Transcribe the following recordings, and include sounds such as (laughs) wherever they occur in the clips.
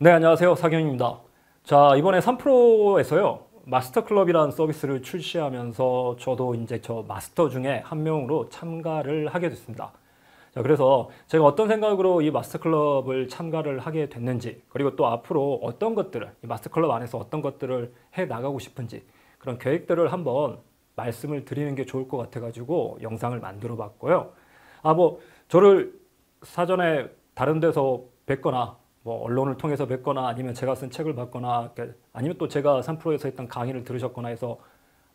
네, 안녕하세요. 사경입니다. 자, 이번에 3프로에서요. 마스터 클럽이라는 서비스를 출시하면서 저도 이제 저 마스터 중에 한 명으로 참가를 하게 됐습니다. 자, 그래서 제가 어떤 생각으로 이 마스터 클럽을 참가를 하게 됐는지, 그리고 또 앞으로 어떤 것들을, 이 마스터 클럽 안에서 어떤 것들을 해 나가고 싶은지, 그런 계획들을 한번 말씀을 드리는 게 좋을 것 같아가지고 영상을 만들어 봤고요. 아, 뭐, 저를 사전에 다른 데서 뵙거나 뭐 언론을 통해서 뵙거나 아니면 제가 쓴 책을 봤거나 아니면 또 제가 3프로에서 했던 강의를 들으셨거나 해서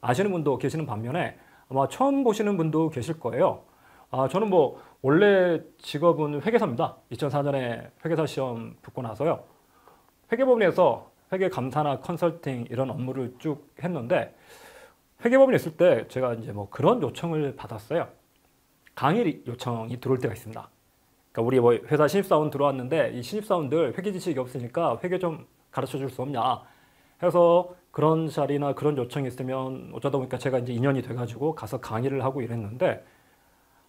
아시는 분도 계시는 반면에 아마 처음 보시는 분도 계실 거예요. 아, 저는 뭐 원래 직업은 회계사입니다. 2004년에 회계사 시험 붙고 나서요. 회계법인에서 회계 감사나 컨설팅 이런 업무를 쭉 했는데 회계법인에 있을 때 제가 이제 뭐 그런 요청을 받았어요. 강의 요청이 들어올 때가 있습니다. 그러니까 우리 뭐 회사 신입사원 들어왔는데 이 신입사원들 회계 지식이 없으니까 회계 좀 가르쳐 줄 수 없냐 해서 그런 자리나 그런 요청이 있으면 어쩌다 보니까 제가 이제 인연이 돼가지고 가서 강의를 하고 이랬는데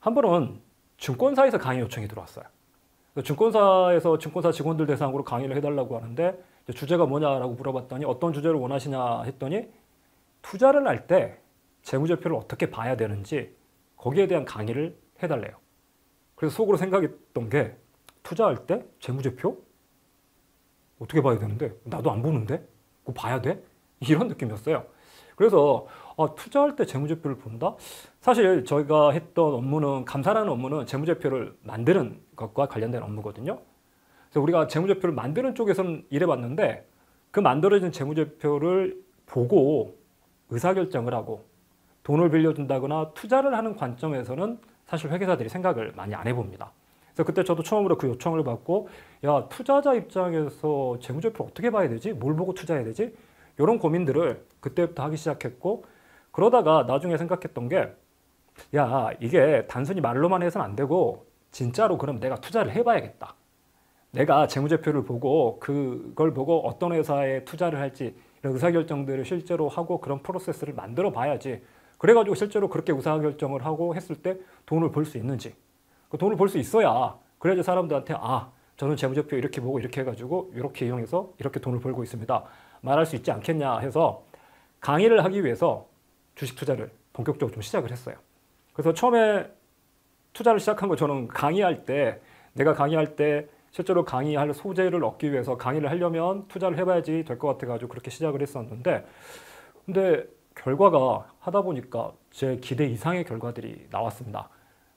한 번은 증권사에서 강의 요청이 들어왔어요. 증권사에서 증권사 직원들 대상으로 강의를 해달라고 하는데 주제가 뭐냐라고 물어봤더니 어떤 주제를 원하시냐 했더니 투자를 할 때 재무제표를 어떻게 봐야 되는지 거기에 대한 강의를 해달래요. 그래서 속으로 생각했던 게 투자할 때 재무제표 어떻게 봐야 되는데 나도 안 보는데 그거 봐야 돼 (laughs) 이런 느낌이었어요. 그래서 아, 투자할 때 재무제표를 본다? 사실 저희가 했던 업무는 감사라는 업무는 재무제표를 만드는 것과 관련된 업무거든요. 그래서 우리가 재무제표를 만드는 쪽에서는 일해봤는데 그 만들어진 재무제표를 보고 의사결정을 하고 돈을 빌려준다거나 투자를 하는 관점에서는 사실 회계사들이 생각을 많이 안 해봅니다. 그래서 그때 저도 처음으로 그 요청을 받고 야 투자자 입장에서 재무제표 어떻게 봐야 되지? 뭘 보고 투자해야 되지? 이런 고민들을 그때부터 하기 시작했고 그러다가 나중에 생각했던 게 야 이게 단순히 말로만 해서는 안 되고 진짜로 그럼 내가 투자를 해봐야겠다. 내가 재무제표를 보고 그걸 보고 어떤 회사에 투자를 할지 의사결정들을 실제로 하고 그런 프로세스를 만들어 봐야지 그래가지고 실제로 그렇게 의사결정을 하고 했을 때 돈을 벌 수 있는지 그 돈을 벌 수 있어야 그래야지 사람들한테 아 저는 재무제표 이렇게 보고 이렇게 해가지고 이렇게 이용해서 이렇게 돈을 벌고 있습니다. 말할 수 있지 않겠냐 해서 강의를 하기 위해서 주식 투자를 본격적으로 좀 시작을 했어요. 그래서 처음에 투자를 시작한 거 저는 강의할 때 내가 강의할 때 실제로 강의할 소재를 얻기 위해서 강의를 하려면 투자를 해봐야지 될 것 같아가지고 그렇게 시작을 했었는데 근데 결과가 하다 보니까 제 기대 이상의 결과들이 나왔습니다.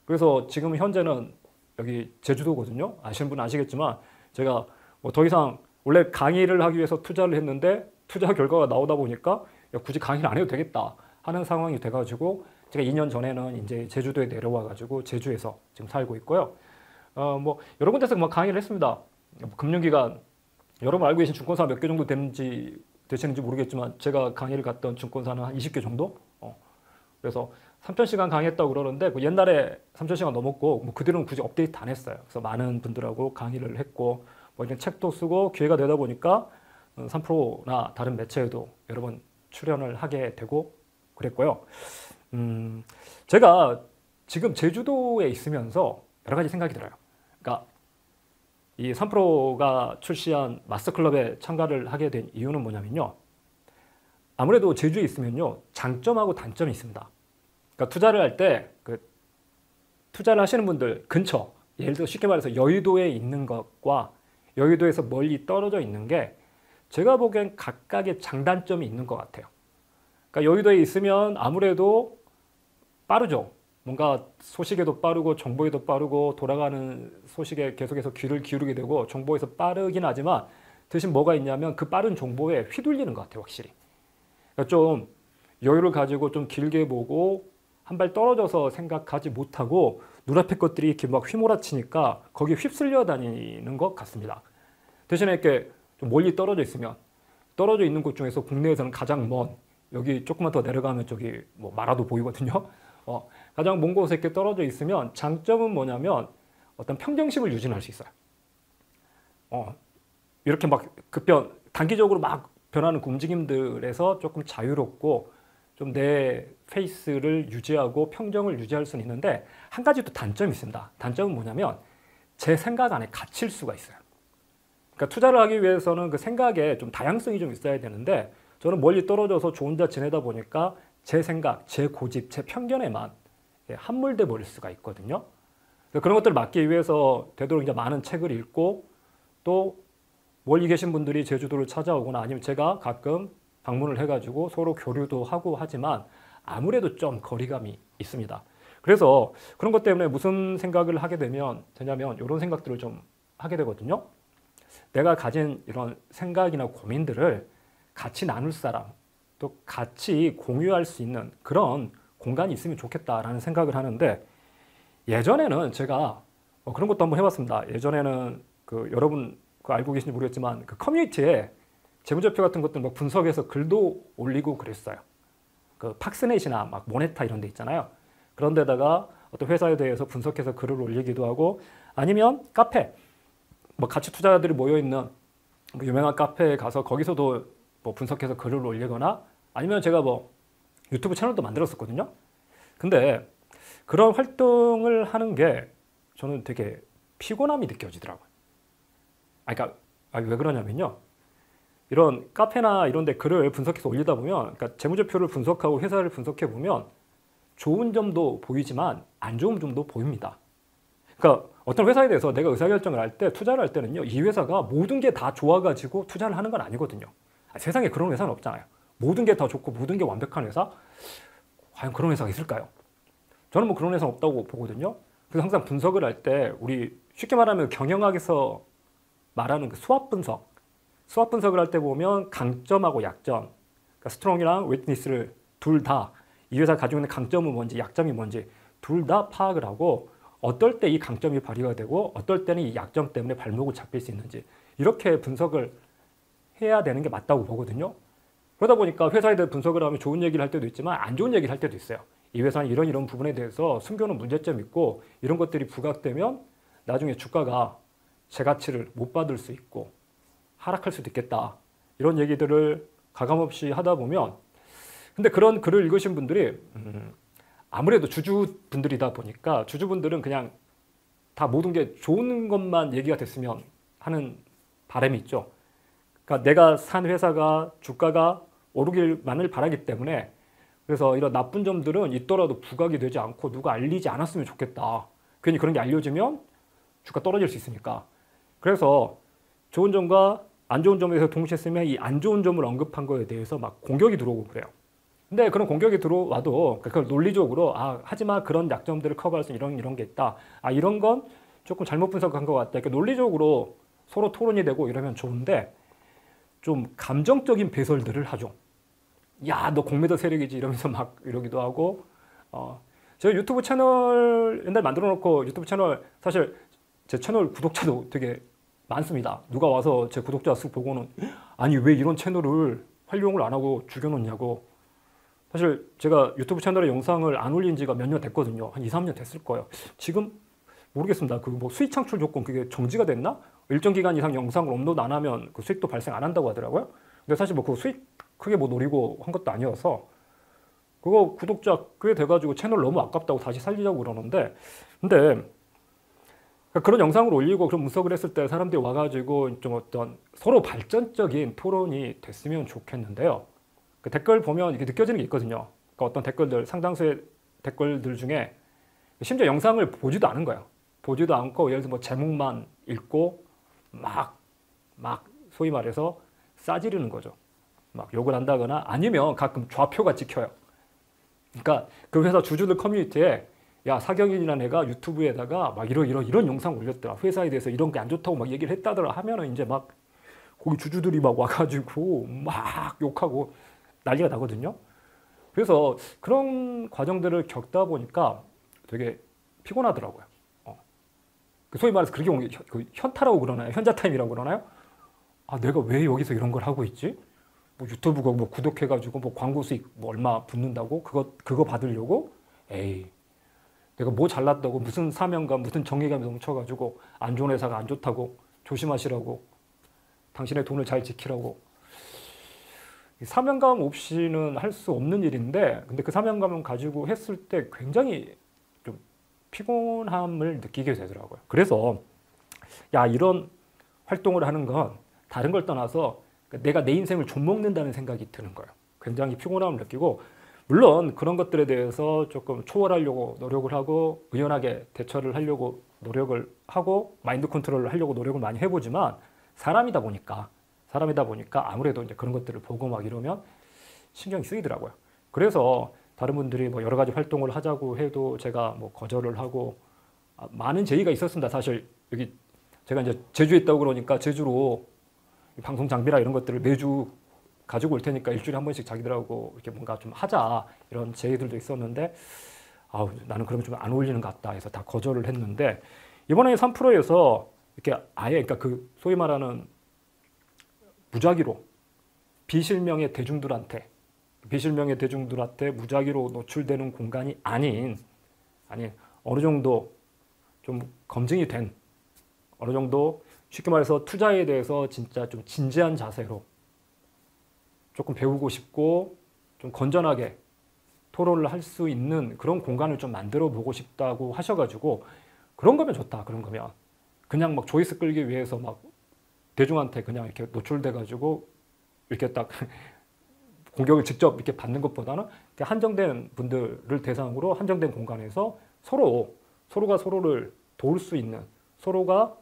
그래서 지금 현재는 여기 제주도거든요. 아시는 분 아시겠지만 제가 뭐 더 이상 원래 강의를 하기 위해서 투자를 했는데 투자 결과가 나오다 보니까 굳이 강의를 안 해도 되겠다 하는 상황이 돼가지고 제가 2년 전에는 이제 제주도에 내려와가지고 제주에서 지금 살고 있고요. 어, 뭐 여러 군데서 막 강의를 했습니다. 뭐 금융기관 여러분 알고 계신 증권사 몇 개 정도 되는지 되시는지 모르겠지만 제가 강의를 갔던 증권사는 한 20개 정도? 어. 그래서 3,000시간 강의했다고 그러는데 그 옛날에 3,000시간 넘었고 뭐 그들은 굳이 업데이트 안 했어요. 그래서 많은 분들하고 강의를 했고 뭐 이런 책도 쓰고 기회가 되다 보니까 3프로나 어, 다른 매체에도 여러 번 출연을 하게 되고 그랬고요. 음, 제가 지금 제주도에 있으면서 여러 가지 생각이 들어요. 그러니까 이 3프로가 출시한 마스터클럽에 참가를 하게 된 이유는 뭐냐면요. 아무래도 제주에 있으면요. 장점하고 단점이 있습니다. 그러니까 투자를 할 때 그 투자를 하시는 분들 근처 예를 들어 쉽게 말해서 여의도에 있는 것과 여의도에서 멀리 떨어져 있는 게 제가 보기엔 각각의 장단점이 있는 것 같아요. 그러니까 여의도에 있으면 아무래도 빠르죠. 뭔가 소식에도 빠르고 정보에도 빠르고 돌아가는 소식에 계속해서 귀를 기울이게 되고 정보에서 빠르긴 하지만 대신 뭐가 있냐면 그 빠른 정보에 휘둘리는 것 같아요 확실히. 그러니까 좀 여유를 가지고 좀 길게 보고 한 발 떨어져서 생각하지 못하고 눈앞에 것들이 이렇게 막 휘몰아치니까 거기에 휩쓸려 다니는 것 같습니다. 대신에 이렇게 좀 멀리 떨어져 있으면 떨어져 있는 곳 중에서 국내에서는 가장 먼 여기 조금만 더 내려가면 저기 뭐 마라도 보이거든요. 어, 가장 먼 곳에 이렇게 떨어져 있으면 장점은 뭐냐면 어떤 평정심을 유지할 수 있어요. 어, 이렇게 막 급변, 단기적으로 막 변하는 그 움직임들에서 조금 자유롭고 좀 내 페이스를 유지하고 평정을 유지할 수는 있는데 한 가지 또 단점이 있습니다. 단점은 뭐냐면 제 생각 안에 갇힐 수가 있어요. 그러니까 투자를 하기 위해서는 그 생각에 좀 다양성이 좀 있어야 되는데 저는 멀리 떨어져서 저 혼자 지내다 보니까 제 생각, 제 고집, 제 편견에만 예, 함몰돼 버릴 수가 있거든요. 그런 것들을 막기 위해서 되도록 이제 많은 책을 읽고 또 멀리 계신 분들이 제주도를 찾아오거나 아니면 제가 가끔 방문을 해가지고 서로 교류도 하고 하지만 아무래도 좀 거리감이 있습니다. 그래서 그런 것 때문에 무슨 생각을 하게 되면 되냐면 이런 생각들을 좀 하게 되거든요. 내가 가진 이런 생각이나 고민들을 같이 나눌 사람, 또 같이 공유할 수 있는 그런 공간이 있으면 좋겠다라는 생각을 하는데 예전에는 제가 뭐 그런 것도 한번 해봤습니다. 예전에는 그 여러분 그 알고 계신지 모르겠지만 그 커뮤니티에 재무제표 같은 것들 막 분석해서 글도 올리고 그랬어요. 그 팍스넷이나 막 모네타 이런 데 있잖아요. 그런 데다가 어떤 회사에 대해서 분석해서 글을 올리기도 하고 아니면 카페 뭐 가치 투자자들이 모여 있는 뭐 유명한 카페에 가서 거기서도 뭐 분석해서 글을 올리거나 아니면 제가 뭐 유튜브 채널도 만들었었거든요. 근데 그런 활동을 하는 게 저는 되게 피곤함이 느껴지더라고요. 아, 그러니까 아, 왜 그러냐면요. 이런 카페나 이런 데 글을 분석해서 올리다 보면 그러니까 재무제표를 분석하고 회사를 분석해 보면 좋은 점도 보이지만 안 좋은 점도 보입니다. 그러니까 어떤 회사에 대해서 내가 의사결정을 할 때 투자를 할 때는요. 이 회사가 모든 게 다 좋아가지고 투자를 하는 건 아니거든요. 아, 세상에 그런 회사는 없잖아요. 모든 게 다 좋고 모든 게 완벽한 회사? 과연 그런 회사가 있을까요? 저는 뭐 그런 회사는 없다고 보거든요. 그래서 항상 분석을 할 때 우리 쉽게 말하면 경영학에서 말하는 그 수합 분석, 수합 분석을 할 때 보면 강점하고 약점, 그러니까 스트롱이랑 웨트니스를 둘 다 이 회사 가지고 있는 강점은 뭔지 약점이 뭔지 둘 다 파악을 하고 어떨 때 이 강점이 발휘가 되고 어떨 때는 이 약점 때문에 발목을 잡힐 수 있는지 이렇게 분석을 해야 되는 게 맞다고 보거든요. 그러다 보니까 회사에 대해 분석을 하면 좋은 얘기를 할 때도 있지만 안 좋은 얘기를 할 때도 있어요. 이 회사는 이런 이런 부분에 대해서 숨겨놓은 문제점이 있고 이런 것들이 부각되면 나중에 주가가 제 가치를 못 받을 수 있고 하락할 수도 있겠다. 이런 얘기들을 가감없이 하다 보면 근데 그런 글을 읽으신 분들이 음, 아무래도 주주분들이다 보니까 주주분들은 그냥 다 모든 게 좋은 것만 얘기가 됐으면 하는 바람이 있죠. 그러니까 내가 산 회사가 주가가 오르길만을 바라기 때문에 그래서 이런 나쁜 점들은 있더라도 부각이 되지 않고 누가 알리지 않았으면 좋겠다. 괜히 그런 게 알려지면 주가 떨어질 수 있으니까. 그래서 좋은 점과 안 좋은 점에 대해서 동시에 쓰면 이 안 좋은 점을 언급한 거에 대해서 막 공격이 들어오고 그래요. 근데 그런 공격이 들어와도 그걸 논리적으로 아 하지만 그런 약점들을 커버할 수 이런 이런 게 있다. 아 이런 건 조금 잘못 분석한 것 같다. 이렇게 논리적으로 서로 토론이 되고 이러면 좋은데 좀 감정적인 배설들을 하죠. 야, 너 공매도 세력이지 이러면서 (laughs) 막 이러기도 하고 어, 제가 유튜브 채널 옛날 만들어 놓고 유튜브 채널 사실 제 채널 구독자도 되게 많습니다. 누가 와서 제 구독자 수 보고는 아니 왜 이런 채널을 활용을 안 하고 죽여놓냐고 사실 제가 유튜브 채널에 영상을 안 올린 지가 몇 년 됐거든요. 한 2, 3년 됐을 거예요. 지금 모르겠습니다. 그 뭐 수익 창출 조건 그게 정지가 됐나? 일정 기간 이상 영상을 업로드 안 하면 그 수익도 발생 안 한다고 하더라고요. 근데 사실 뭐 그 수익 크게 뭐 노리고 한 것도 아니어서 그거 구독자 꽤 돼가지고 채널 너무 아깝다고 다시 살리자고 그러는데 근데 그러니까 그런 영상을 올리고 그런 분석을 했을 때 사람들이 와가지고 좀 어떤 서로 발전적인 토론이 됐으면 좋겠는데요. 그 댓글 보면 이게 느껴지는 게 있거든요. 그러니까 어떤 댓글들 상당수의 댓글들 중에 심지어 영상을 보지도 않은 거예요. 보지도 않고 예를 들어 뭐 제목만 읽고 막 막 소위 말해서 싸지르는 거죠. 막 욕을 한다거나 아니면 가끔 좌표가 찍혀요. 그러니까 그 회사 주주들 커뮤니티에 야 사경인이라는 애가 유튜브에다가 막 이런 이런 이런 영상 올렸더라 회사에 대해서 이런 게 안 좋다고 막 얘기를 했다더라 하면은 이제 막 거기 주주들이 막 와가지고 막 욕하고 난리가 나거든요. 그래서 그런 과정들을 겪다 보니까 되게 피곤하더라고요. 어. 그 소위 말해서 그렇게 그 현타라고 그러나요? 현자타임이라고 그러나요? 아 내가 왜 여기서 이런 걸 하고 있지? 뭐 유튜브가 뭐 구독해가지고 뭐 광고 수익 뭐 얼마 붙는다고 그거 그거 받으려고 에이 내가 뭐 잘났다고 무슨 사명감 무슨 정의감이 넘쳐가지고 안 좋은 회사가 안 좋다고 조심하시라고 당신의 돈을 잘 지키라고 사명감 없이는 할 수 없는 일인데 근데 그 사명감을 가지고 했을 때 굉장히 좀 피곤함을 느끼게 되더라고요. 그래서 야 이런 활동을 하는 건 다른 걸 떠나서 내가 내 인생을 좀 먹는다는 생각이 드는 거예요. 굉장히 피곤함을 느끼고 물론 그런 것들에 대해서 조금 초월하려고 노력을 하고 의연하게 대처를 하려고 노력을 하고 마인드 컨트롤을 하려고 노력을 많이 해보지만 사람이다 보니까 사람이다 보니까 아무래도 이제 그런 것들을 보고 막 이러면 신경이 쓰이더라고요. 그래서 다른 분들이 뭐 여러 가지 활동을 하자고 해도 제가 뭐 거절을 하고 아, 많은 제의가 있었습니다. 사실 여기 제가 이제 제주에 있다고 그러니까 제주로 방송 장비라 이런 것들을 매주 가지고 올 테니까 일주일에 한 번씩 자기들하고 이렇게 뭔가 좀 하자 이런 제의들도 있었는데 아우 나는 그러면 좀 안 어울리는 것 같다 해서 다 거절을 했는데 이번에 3%에서 이렇게 아예 그러니까 그 소위 말하는 무작위로 비실명의 대중들한테 비실명의 대중들한테 무작위로 노출되는 공간이 아닌 아니 어느 정도 좀 검증이 된 어느 정도 쉽게 말해서 투자에 대해서 진짜 좀 진지한 자세로 조금 배우고 싶고 좀 건전하게 토론을 할 수 있는 그런 공간을 좀 만들어 보고 싶다고 하셔가지고 그런 거면 좋다 그런 거면. 그냥 막 조이스 끌기 위해서 막 대중한테 그냥 이렇게 노출돼가지고 이렇게 딱 공격을 직접 이렇게 받는 것보다는 한정된 분들을 대상으로 한정된 공간에서 서로 서로가 서로를 도울 수 있는 서로가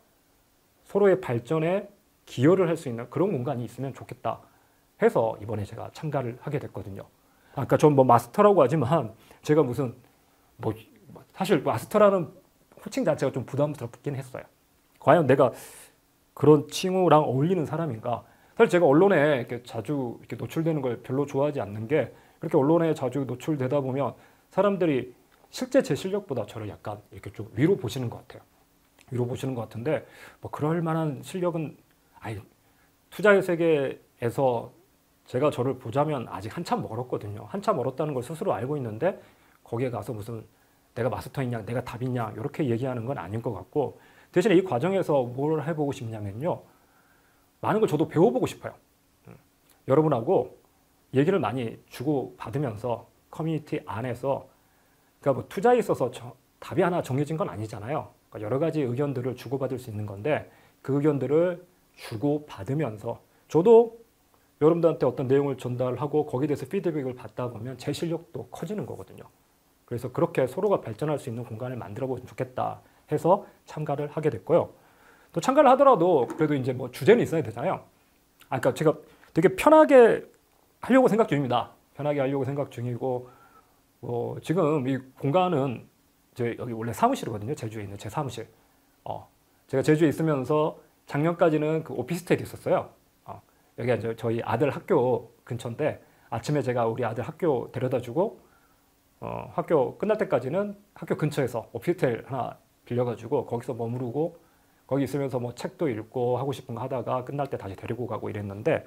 서로의 발전에 기여를 할 수 있는 그런 공간이 있으면 좋겠다 해서 이번에 제가 참가를 하게 됐거든요. 아까 전 뭐 마스터라고 하지만 제가 무슨 뭐 사실 마스터라는 호칭 자체가 좀 부담스럽긴 했어요. 과연 내가 그런 칭호랑 어울리는 사람인가? 사실 제가 언론에 이렇게 자주 이렇게 노출되는 걸 별로 좋아하지 않는 게 그렇게 언론에 자주 노출되다 보면 사람들이 실제 제 실력보다 저를 약간 이렇게 좀 위로 보시는 것 같아요. 위로 보시는 것 같은데 뭐 그럴 만한 실력은 아니 투자의 세계에서 제가 저를 보자면 아직 한참 멀었거든요. 한참 멀었다는 걸 스스로 알고 있는데 거기에 가서 무슨 내가 마스터이냐, 내가 답이냐 이렇게 얘기하는 건 아닌 것 같고 대신에 이 과정에서 뭘 해보고 싶냐면요. 많은 걸 저도 배워보고 싶어요. 음. 여러분하고 얘기를 많이 주고 받으면서 커뮤니티 안에서 그러니까 뭐 투자에 있어서 저, 답이 하나 정해진 건 아니잖아요. 그러니까 여러 가지 의견들을 주고받을 수 있는 건데 그 의견들을 주고받으면서 저도 여러분들한테 어떤 내용을 전달하고 거기에 대해서 피드백을 받다 보면 제 실력도 커지는 거거든요. 그래서 그렇게 서로가 발전할 수 있는 공간을 만들어 보면 좋겠다 해서 참가를 하게 됐고요. 또 참가를 하더라도 그래도 이제 뭐 주제는 있어야 되잖아요. 아, 그러니까 제가 되게 편하게 하려고 생각 중입니다. 편하게 하려고 생각 중이고 뭐 지금 이 공간은 제 여기 원래 사무실이거든요. 제주에 있는 제 사무실. 어, 제가 제주에 있으면서 작년까지는 그 오피스텔이 있었어요. 어, 여기가 이제 저희 아들 학교 근처인데 아침에 제가 우리 아들 학교 데려다주고 어, 학교 끝날 때까지는 학교 근처에서 오피스텔 하나 빌려가지고 거기서 머무르고 거기 있으면서 뭐 책도 읽고 하고 싶은 거 하다가 끝날 때 다시 데리고 가고 이랬는데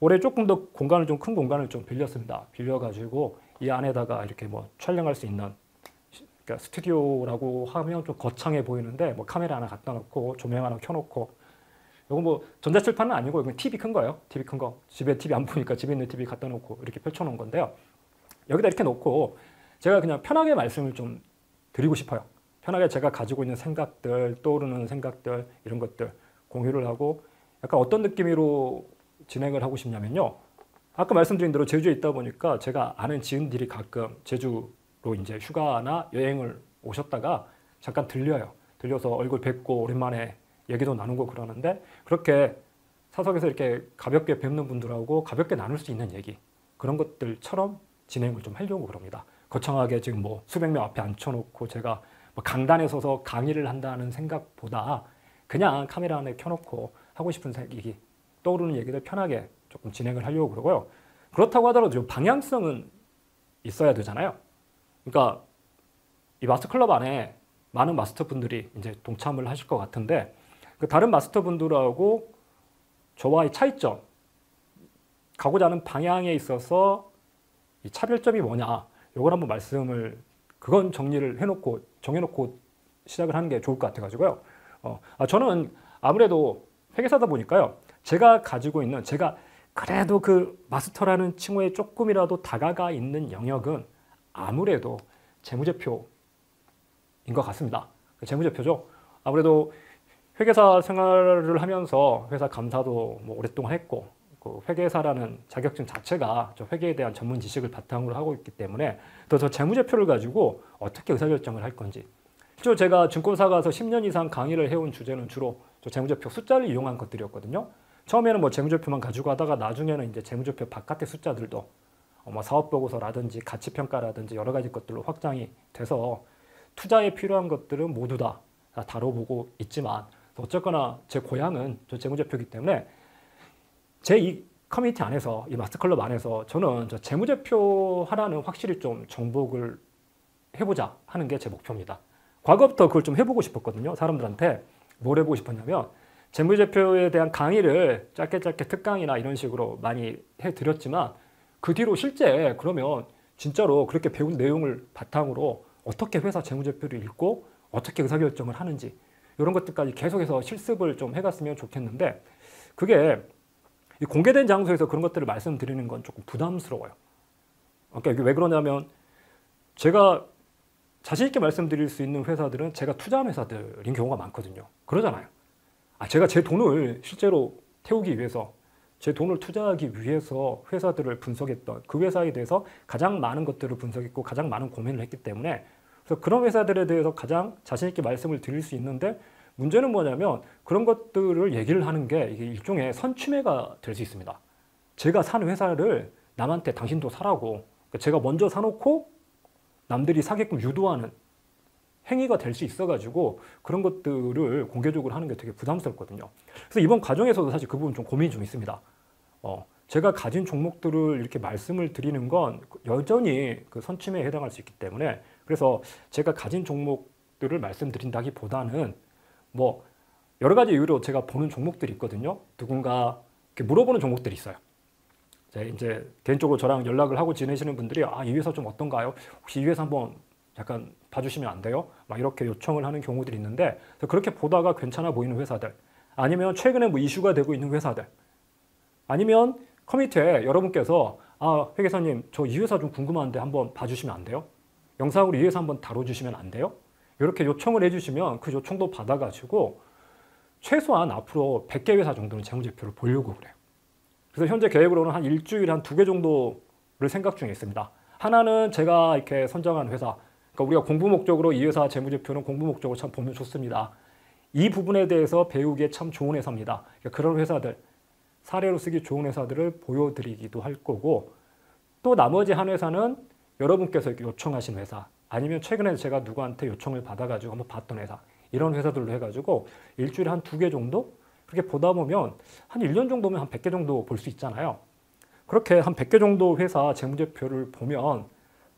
올해 조금 더 공간을 좀 큰 공간을 좀 빌렸습니다. 빌려가지고 이 안에다가 이렇게 뭐 촬영할 수 있는 그러니까 스튜디오라고 하면 좀 거창해 보이는데 뭐 카메라 하나 갖다 놓고 조명 하나 켜놓고 이건 뭐 전자칠판은 아니고 이건 TV 큰 거예요. TV 큰 거. 집에 TV 안 보니까 집에 있는 TV 갖다 놓고 이렇게 펼쳐놓은 건데요. 여기다 이렇게 놓고 제가 그냥 편하게 말씀을 좀 드리고 싶어요. 편하게 제가 가지고 있는 생각들, 떠오르는 생각들 이런 것들 공유를 하고 약간 어떤 느낌으로 진행을 하고 싶냐면요. 아까 말씀드린 대로 제주에 있다 보니까 제가 아는 지인들이 가끔 제주 로 이제 휴가나 여행을 오셨다가 잠깐 들려요. 들려서 얼굴 뵙고 오랜만에 얘기도 나누고 그러는데 그렇게 사석에서 이렇게 가볍게 뵙는 분들하고 가볍게 나눌 수 있는 얘기 그런 것들처럼 진행을 좀 하려고 그럽니다. 거창하게 지금 뭐 수백 명 앞에 앉혀놓고 제가 뭐 강단에 서서 강의를 한다는 생각보다 그냥 카메라 안에 켜놓고 하고 싶은 얘기 떠오르는 얘기들 편하게 조금 진행을 하려고 그러고요. 그렇다고 하더라도 방향성은 있어야 되잖아요. 그러니까 이 마스터 클럽 안에 많은 마스터 분들이 이제 동참을 하실 것 같은데 그 다른 마스터 분들하고 저와의 차이점, 가고자 하는 방향에 있어서 이 차별점이 뭐냐, 이걸 한번 말씀을 그건 정리를 해놓고 정해놓고 시작을 하는 게 좋을 것 같아가지고요. 어, 아, 저는 아무래도 회계사다 보니까요. 제가 가지고 있는 제가 그래도 그 마스터라는 칭호에 조금이라도 다가가 있는 영역은 아무래도 재무제표인 것 같습니다. 재무제표죠. 아무래도 회계사 생활을 하면서 회사 감사도 뭐 오랫동안 했고 그 회계사라는 자격증 자체가 저 회계에 대한 전문 지식을 바탕으로 하고 있기 때문에 또저 재무제표를 가지고 어떻게 의사결정을 할 건지 실제로 제가 증권사 가서 10년 이상 강의를 해온 주제는 주로 저 재무제표 숫자를 이용한 것들이었거든요. 처음에는 뭐 재무제표만 가지고 하다가 나중에는 이제 재무제표 바깥의 숫자들도 뭐 사업보고서라든지 가치평가라든지 여러 가지 것들로 확장이 돼서 투자에 필요한 것들은 모두 다 다뤄보고 있지만 어쨌거나 제 고향은 저 재무제표이기 때문에 제 이 커뮤니티 안에서 이 마스터클럽 안에서 저는 저 재무제표 하나는 확실히 좀 정복을 해보자 하는 게 제 목표입니다. 과거부터 그걸 좀 해보고 싶었거든요. 사람들한테 뭘 해보고 싶었냐면 재무제표에 대한 강의를 짧게 짧게 특강이나 이런 식으로 많이 해드렸지만 그 뒤로 실제 그러면 진짜로 그렇게 배운 내용을 바탕으로 어떻게 회사 재무제표를 읽고 어떻게 의사결정을 하는지 이런 것들까지 계속해서 실습을 좀 해갔으면 좋겠는데 그게 공개된 장소에서 그런 것들을 말씀드리는 건 조금 부담스러워요. 그러니까 이게 왜 그러냐면 제가 자신 있게 말씀드릴 수 있는 회사들은 제가 투자한 회사들인 경우가 많거든요. 그러잖아요. 아, 제가 제 돈을 실제로 태우기 위해서 제 돈을 투자하기 위해서 회사들을 분석했던 그 회사에 대해서 가장 많은 것들을 분석했고 가장 많은 고민을 했기 때문에 그래서 그런 회사들에 대해서 가장 자신 있게 말씀을 드릴 수 있는데 문제는 뭐냐면 그런 것들을 얘기를 하는 게 이게 일종의 선취매가 될 수 있습니다. 제가 산 회사를 남한테 당신도 사라고 그러니까 제가 먼저 사놓고 남들이 사게끔 유도하는 행위가 될 수 있어가지고 그런 것들을 공개적으로 하는 게 되게 부담스럽거든요. 그래서 이번 과정에서도 사실 그 부분 좀 고민이 좀 있습니다. 어, 제가 가진 종목들을 이렇게 말씀을 드리는 건 여전히 그 선침에 해당할 수 있기 때문에 그래서 제가 가진 종목들을 말씀드린다기보다는 뭐 여러 가지 이유로 제가 보는 종목들이 있거든요. 누군가 물어보는 종목들이 있어요. 이제 개인적으로 저랑 연락을 하고 지내시는 분들이 아, 이 회사 좀 어떤가요? 혹시 이 회사 한번 약간 봐주시면 안 돼요? 막 이렇게 요청을 하는 경우들이 있는데 그렇게 보다가 괜찮아 보이는 회사들 아니면 최근에 뭐 이슈가 되고 있는 회사들 아니면 커뮤니티에 여러분께서 아 회계사님 저 이 회사 좀 궁금한데 한번 봐주시면 안 돼요? 영상으로 이 회사 한번 다뤄주시면 안 돼요? 이렇게 요청을 해주시면 그 요청도 받아가지고 최소한 앞으로 100개 회사 정도는 재무제표를 보려고 그래요. 그래서 현재 계획으로는 한 일주일에 한 두 개 정도를 생각 중에 있습니다. 하나는 제가 이렇게 선정한 회사, 그러니까 우리가 공부 목적으로 이 회사 재무제표는 공부 목적으로 참 보면 좋습니다. 이 부분에 대해서 배우기에 참 좋은 회사입니다. 그러니까 그런 회사들, 사례로 쓰기 좋은 회사들을 보여드리기도 할 거고 또 나머지 한 회사는 여러분께서 요청하신 회사 아니면 최근에 제가 누구한테 요청을 받아가지고 한번 봤던 회사 이런 회사들로 해가지고 일주일에 한 두 개 정도 그렇게 보다 보면 한 1년 정도면 한 100개 정도 볼 수 있잖아요. 그렇게 한 100개 정도 회사 재무제표를 보면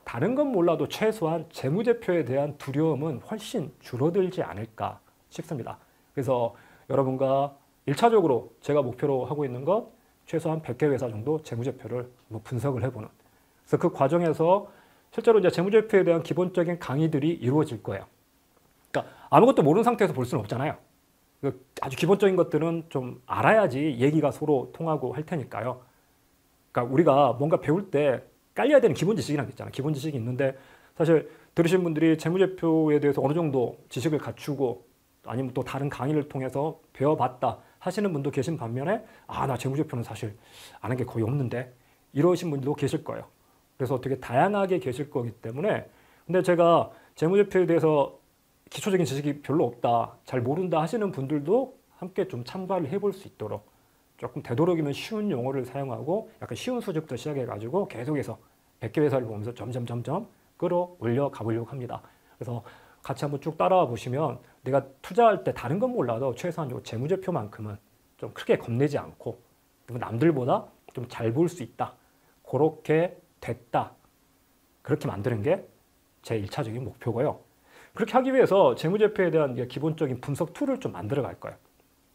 다른 건 몰라도 최소한 재무제표에 대한 두려움은 훨씬 줄어들지 않을까 싶습니다. 그래서 여러분과 1차적으로 제가 목표로 하고 있는 것 최소한 100개 회사 정도 재무제표를 뭐 분석을 해보는 그래서 그 과정에서 실제로 이제 재무제표에 대한 기본적인 강의들이 이루어질 거예요. 그러니까 아무것도 모르는 상태에서 볼 수는 없잖아요. 그 아주 기본적인 것들은 좀 알아야지 얘기가 서로 통하고 할 테니까요. 그러니까 우리가 뭔가 배울 때 깔려야 되는 기본 지식이라는 게 있잖아요. 기본 지식이 있는데 사실 들으신 분들이 재무제표에 대해서 어느 정도 지식을 갖추고 아니면 또 다른 강의를 통해서 배워봤다 하시는 분도 계신 반면에 아 나 재무제표는 사실 아는 게 거의 없는데 이러신 분들도 계실 거예요. 그래서 되게 다양하게 계실 거기 때문에 근데 제가 재무제표에 대해서 기초적인 지식이 별로 없다, 잘 모른다 하시는 분들도 함께 좀 참가를 해볼 수 있도록 조금 되도록이면 쉬운 용어를 사용하고 약간 쉬운 수집부터 시작해가지고 계속해서 100개 회사를 보면서 점점 점점 끌어올려 가보려고 합니다. 그래서 같이 한번 쭉 따라와 보시면 내가 투자할 때 다른 건 몰라도 최소한 재무제표만큼은 좀 크게 겁내지 않고 남들보다 좀 잘 볼 수 있다. 그렇게 됐다. 그렇게 만드는 게 제 1차적인 목표고요. 그렇게 하기 위해서 재무제표에 대한 기본적인 분석 툴을 좀 만들어 갈 거예요.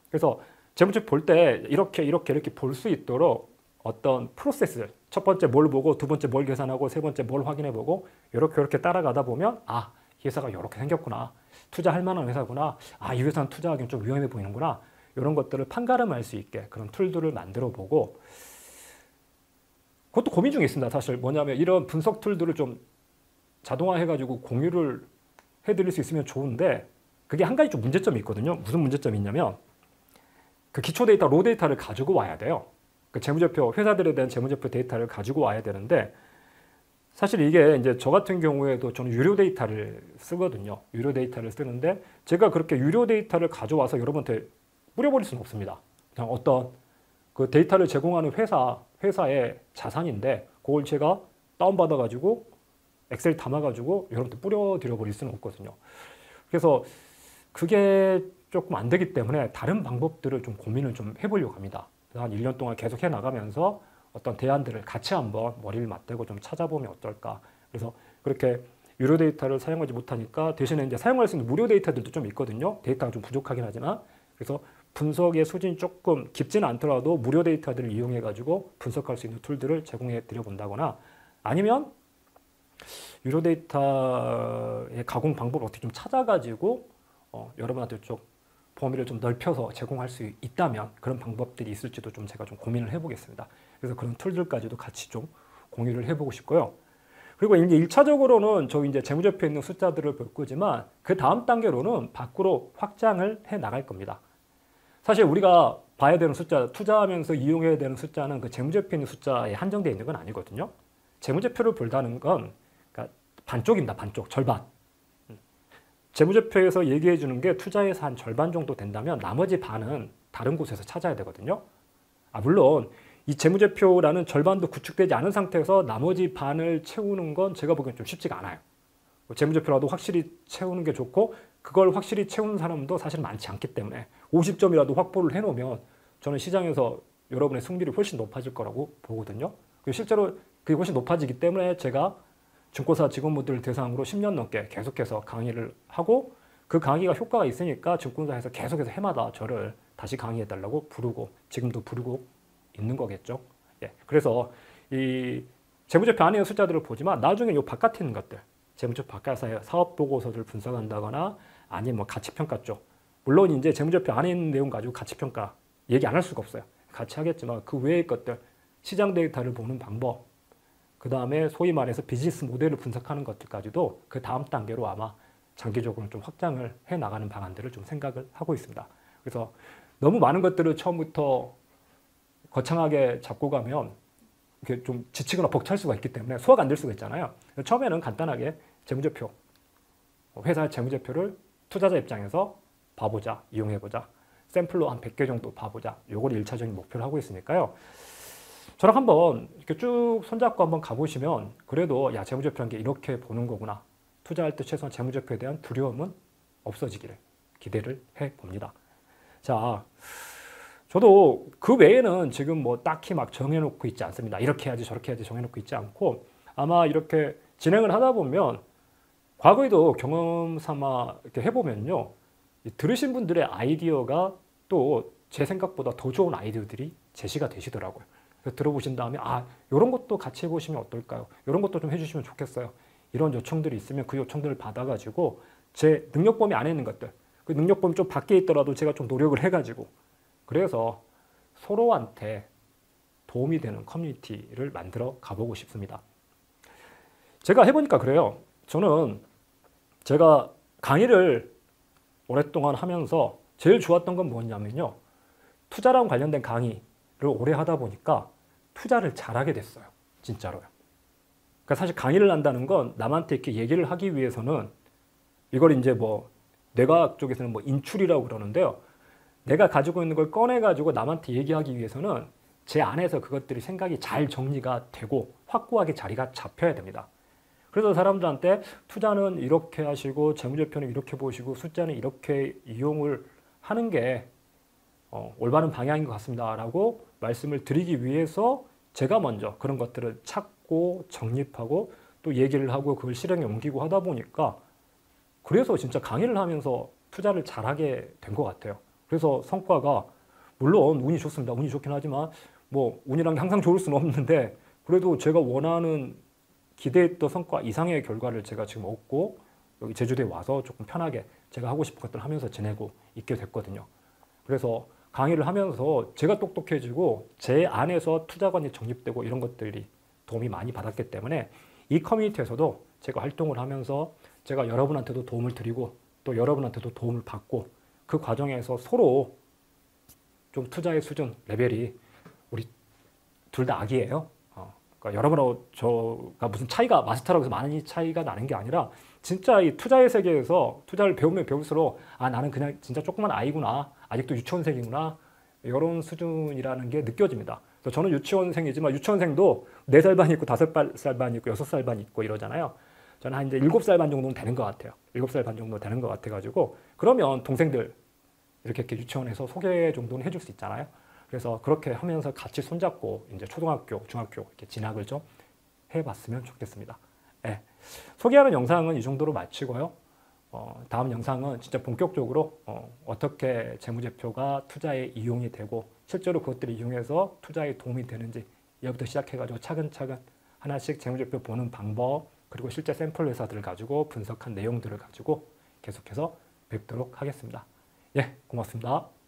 그래서 재무제표 볼 때 이렇게 이렇게 이렇게 볼 수 있도록 어떤 프로세스 첫 번째 뭘 보고 두 번째 뭘 계산하고 세 번째 뭘 확인해 보고 이렇게 이렇게 따라가다 보면 아, 이 회사가 이렇게 생겼구나. 투자할 만한 회사구나. 아, 이 회사는 투자하기는 좀 위험해 보이는구나. 이런 것들을 판가름할 수 있게 그런 툴들을 만들어 보고 그것도 고민 중에 있습니다. 사실 뭐냐면 이런 분석 툴들을 좀 자동화해가지고 공유를 해드릴 수 있으면 좋은데 그게 한 가지 좀 문제점이 있거든요. 무슨 문제점이 있냐면 그 기초 데이터, raw 데이터를 가지고 와야 돼요. 그 재무제표, 회사들에 대한 재무제표 데이터를 가지고 와야 되는데 사실 이게 이제 저 같은 경우에도 저는 유료 데이터를 쓰거든요. 유료 데이터를 쓰는데 제가 그렇게 유료 데이터를 가져와서 여러분한테 뿌려버릴 수는 없습니다. 그냥 어떤 그 데이터를 제공하는 회사, 회사의 자산인데 그걸 제가 다운받아가지고 엑셀 담아가지고 여러분한테 뿌려드려 버릴 수는 없거든요. 그래서 그게 조금 안 되기 때문에 다른 방법들을 좀 고민을 좀 해보려고 합니다. 한 1년 동안 계속 해 나가면서 어떤 대안들을 같이 한번 머리를 맞대고 좀 찾아보면 어떨까. 그래서 그렇게 유료 데이터를 사용하지 못하니까 대신에 이제 사용할 수 있는 무료 데이터들도 좀 있거든요. 데이터가 좀 부족하긴 하지만 그래서 분석의 수준이 조금 깊지는 않더라도 무료 데이터들을 이용해 가지고 분석할 수 있는 툴들을 제공해 드려 본다거나 아니면 유료 데이터의 가공 방법을 어떻게 좀 찾아가지고 어, 여러분한테 좀 범위를 좀 넓혀서 제공할 수 있다면 그런 방법들이 있을지도 좀 제가 좀 고민을 해보겠습니다. 그래서 그런 툴들까지도 같이 좀 공유를 해보고 싶고요. 그리고 이제 1차적으로는 저 이제 재무제표에 있는 숫자들을 볼 거지만 그 다음 단계로는 밖으로 확장을 해 나갈 겁니다. 사실 우리가 봐야 되는 숫자, 투자하면서 이용해야 되는 숫자는 그 재무제표에 있는 숫자에 한정되어 있는 건 아니거든요. 재무제표를 볼다는 건 그러니까 반쪽입니다. 반쪽, 절반. 재무제표에서 얘기해 주는 게 투자에서 한 절반 정도 된다면 나머지 반은 다른 곳에서 찾아야 되거든요. 아, 물론 이 재무제표라는 절반도 구축되지 않은 상태에서 나머지 반을 채우는 건 제가 보기엔 좀 쉽지가 않아요. 뭐 재무제표라도 확실히 채우는 게 좋고 그걸 확실히 채우는 사람도 사실 많지 않기 때문에 50점이라도 확보를 해놓으면 저는 시장에서 여러분의 승률이 훨씬 높아질 거라고 보거든요. 실제로 그게 훨씬 높아지기 때문에 제가 증권사 직원분들 대상으로 10년 넘게 계속해서 강의를 하고 그 강의가 효과가 있으니까 증권사에서 계속해서 해마다 저를 다시 강의해달라고 부르고 지금도 부르고 있는 거겠죠. 예. 그래서 이 재무제표 안에 숫자들을 보지만 나중에 이 바깥에 있는 것들 재무제표 바깥에 사업 보고서를 분석한다거나 아니면 뭐 가치평가 쪽 물론 이제 재무제표 안에 있는 내용 가지고 가치평가 얘기 안 할 수가 없어요. 같이 하겠지만 그 외의 것들 시장 데이터를 보는 방법 그 다음에 소위 말해서 비즈니스 모델을 분석하는 것들까지도 그 다음 단계로 아마 장기적으로 좀 확장을 해 나가는 방안들을 좀 생각을 하고 있습니다. 그래서 너무 많은 것들을 처음부터 거창하게 잡고 가면 이렇게 좀 지치거나 벅찰 수가 있기 때문에 소화가 안 될 수가 있잖아요. 처음에는 간단하게 재무제표, 회사의 재무제표를 투자자 입장에서 봐보자, 이용해보자. 샘플로 한 100개 정도 봐보자. 요걸 1차적인 목표를 하고 있으니까요. 저랑 한번 이렇게 쭉 손잡고 한번 가보시면 그래도 야 재무제표란 게 이렇게 보는 거구나. 투자할 때 최소한 재무제표에 대한 두려움은 없어지기를 기대를 해봅니다. 자, 저도 그 외에는 지금 뭐 딱히 막 정해놓고 있지 않습니다. 이렇게 해야지 저렇게 해야지 정해놓고 있지 않고 아마 이렇게 진행을 하다 보면 과거에도 경험 삼아 이렇게 해보면요. 들으신 분들의 아이디어가 또 제 생각보다 더 좋은 아이디어들이 제시가 되시더라고요. 들어보신 다음에 아 이런 것도 같이 해보시면 어떨까요? 이런 것도 좀 해주시면 좋겠어요. 이런 요청들이 있으면 그 요청들을 받아가지고 제 능력 범위 안에 있는 것들 그 능력 범위 좀 밖에 있더라도 제가 좀 노력을 해가지고 그래서 서로한테 도움이 되는 커뮤니티를 만들어 가보고 싶습니다. 제가 해보니까 그래요. 저는 제가 강의를 오랫동안 하면서 제일 좋았던 건 뭐냐면요. 투자랑 관련된 강의 오래 하다 보니까 투자를 잘하게 됐어요. 진짜로요. 그러니까 사실 강의를 한다는 건 남한테 이렇게 얘기를 하기 위해서는 이걸 이제 뭐 뇌과학 쪽에서는 뭐 인출이라고 그러는데요. 내가 가지고 있는 걸 꺼내가지고 남한테 얘기하기 위해서는 제 안에서 그것들이 생각이 잘 정리가 되고 확고하게 자리가 잡혀야 됩니다. 그래서 사람들한테 투자는 이렇게 하시고 재무제표는 이렇게 보시고 숫자는 이렇게 이용을 하는 게 어, 올바른 방향인 것 같습니다라고 말씀을 드리기 위해서 제가 먼저 그런 것들을 찾고 정립하고 또 얘기를 하고 그걸 실행에 옮기고 하다 보니까 그래서 진짜 강의를 하면서 투자를 잘하게 된 것 같아요. 그래서 성과가 물론 운이 좋습니다. 운이 좋긴 하지만 뭐 운이란 게 항상 좋을 수는 없는데 그래도 제가 원하는 기대했던 성과 이상의 결과를 제가 지금 얻고 여기 제주도에 와서 조금 편하게 제가 하고 싶은 것들 하면서 지내고 있게 됐거든요. 그래서 강의를 하면서 제가 똑똑해지고 제 안에서 투자관이 정립되고 이런 것들이 도움이 많이 받았기 때문에 이 커뮤니티에서도 제가 활동을 하면서 제가 여러분한테도 도움을 드리고 또 여러분한테도 도움을 받고 그 과정에서 서로 좀 투자의 수준 레벨이 우리 둘 다 악이에요. 어, 그러니까 여러분하고 저가 무슨 차이가 마스터라고 해서 많이 차이가 나는 게 아니라 진짜 이 투자의 세계에서 투자를 배우면 배울수록 아 나는 그냥 진짜 조그만 아이구나 아직도 유치원생이구나 이런 수준이라는 게 느껴집니다. 그래서 저는 유치원생이지만 유치원생도 4살 반 있고 5살 반 있고 6살 반 있고 이러잖아요. 저는 한 이제 7살 반 정도는 되는 것 같아요. 7살 반 정도 되는 것 같아가지고 그러면 동생들 이렇게, 이렇게 유치원에서 소개 정도는 해줄 수 있잖아요. 그래서 그렇게 하면서 같이 손잡고 이제 초등학교, 중학교 이렇게 진학을 좀 해봤으면 좋겠습니다. 네. 소개하는 영상은 이 정도로 마치고요. 어, 다음 영상은 진짜 본격적으로 어, 어떻게 재무제표가 투자에 이용이 되고 실제로 그것들을 이용해서 투자에 도움이 되는지 여기부터 시작해가지고 차근차근 하나씩 재무제표 보는 방법 그리고 실제 샘플 회사들을 가지고 분석한 내용들을 가지고 계속해서 뵙도록 하겠습니다. 예, 고맙습니다.